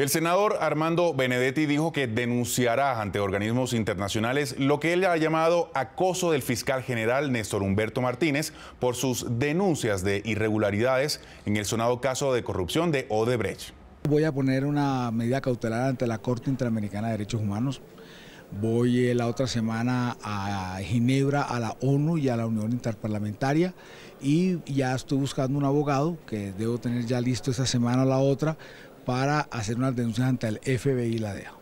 El senador Armando Benedetti dijo que denunciará ante organismos internacionales lo que él ha llamado acoso del fiscal general Néstor Humberto Martínez por sus denuncias de irregularidades en el sonado caso de corrupción de Odebrecht. Voy a poner una medida cautelar ante la Corte Interamericana de Derechos Humanos. Voy eh, la otra semana a Ginebra, a la ONU y a la Unión Interparlamentaria y ya estoy buscando un abogado que debo tener ya listo esta semana o la otra para hacer unas denuncias ante el FBI y la DEA.